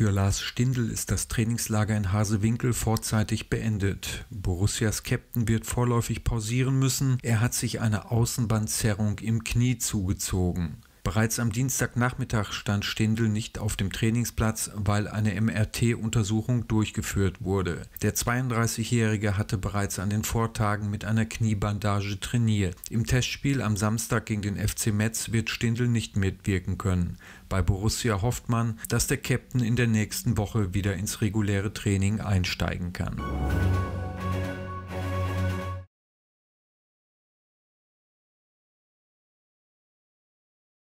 Für Lars Stindl ist das Trainingslager in Hasewinkel vorzeitig beendet. Borussias Captain wird vorläufig pausieren müssen. Er hat sich eine Außenbandzerrung im Knie zugezogen. Bereits am Dienstagnachmittag stand Stindl nicht auf dem Trainingsplatz, weil eine MRT-Untersuchung durchgeführt wurde. Der 32-Jährige hatte bereits an den Vortagen mit einer Kniebandage trainiert. Im Testspiel am Samstag gegen den FC Metz wird Stindl nicht mitwirken können. Bei Borussia hofft man, dass der Captain in der nächsten Woche wieder ins reguläre Training einsteigen kann.